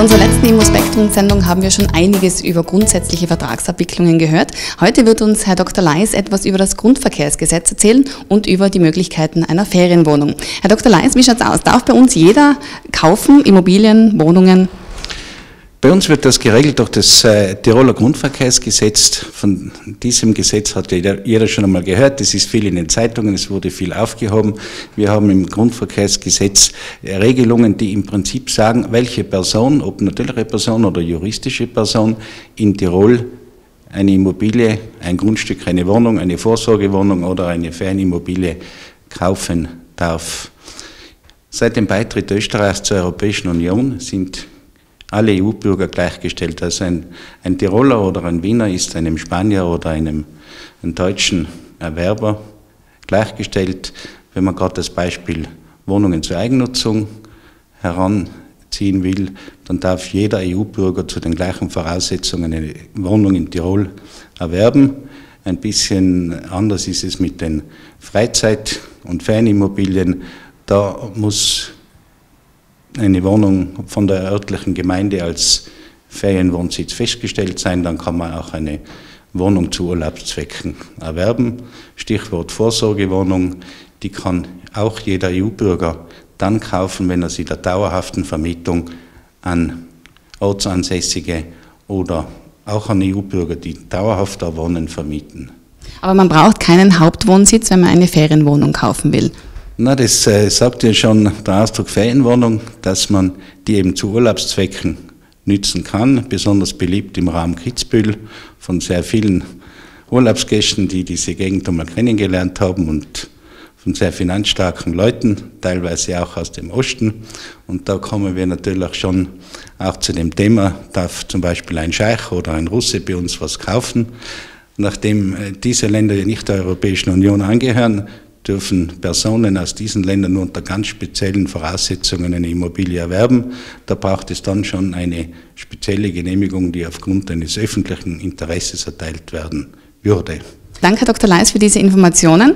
Bei unserer letzten Immo-Spektrum-Sendung haben wir schon einiges über grundsätzliche Vertragsabwicklungen gehört. Heute wird uns Herr Dr. Leis etwas über das Grundverkehrsgesetz erzählen und über die Möglichkeiten einer Ferienwohnung. Herr Dr. Leis, wie schaut es aus? Darf bei uns jeder kaufen, Immobilien, Wohnungen? Bei uns wird das geregelt durch das äh, Tiroler Grundverkehrsgesetz. Von diesem Gesetz hat jeder, jeder schon einmal gehört. Es ist viel in den Zeitungen, es wurde viel aufgehoben. Wir haben im Grundverkehrsgesetz Regelungen, die im Prinzip sagen, welche Person, ob natürliche Person oder juristische Person, in Tirol eine Immobilie, ein Grundstück, eine Wohnung, eine Vorsorgewohnung oder eine Fernimmobilie kaufen darf. Seit dem Beitritt Österreichs zur Europäischen Union sind alle EU-Bürger gleichgestellt. Also ein, ein, Tiroler oder ein Wiener ist einem Spanier oder einem, einem deutschen Erwerber gleichgestellt. Wenn man gerade das Beispiel Wohnungen zur Eigennutzung heranziehen will, dann darf jeder EU-Bürger zu den gleichen Voraussetzungen eine Wohnung in Tirol erwerben. Ein bisschen anders ist es mit den Freizeit- und Fernimmobilien. Da muss eine Wohnung von der örtlichen Gemeinde als Ferienwohnsitz festgestellt sein, dann kann man auch eine Wohnung zu Urlaubszwecken erwerben. Stichwort Vorsorgewohnung, die kann auch jeder EU-Bürger dann kaufen, wenn er sie der dauerhaften Vermietung an Ortsansässige oder auch an EU-Bürger, die dauerhaft da wohnen, vermieten. Aber man braucht keinen Hauptwohnsitz, wenn man eine Ferienwohnung kaufen will. Na, das äh, sagt ja schon der Ausdruck Ferienwohnung, dass man die eben zu Urlaubszwecken nützen kann. Besonders beliebt im Raum Kitzbühel von sehr vielen Urlaubsgästen, die diese Gegend einmal kennengelernt haben und von sehr finanzstarken Leuten, teilweise auch aus dem Osten. Und da kommen wir natürlich schon auch zu dem Thema, darf zum Beispiel ein Scheich oder ein Russe bei uns was kaufen. Nachdem äh, diese Länder nicht der Europäischen Union angehören, dürfen Personen aus diesen Ländern nur unter ganz speziellen Voraussetzungen eine Immobilie erwerben. Da braucht es dann schon eine spezielle Genehmigung, die aufgrund eines öffentlichen Interesses erteilt werden würde. Danke, Dr. Leis, für diese Informationen.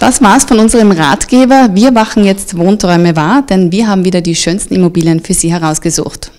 Das war's von unserem Ratgeber. Wir machen jetzt Wohnträume wahr, denn wir haben wieder die schönsten Immobilien für Sie herausgesucht.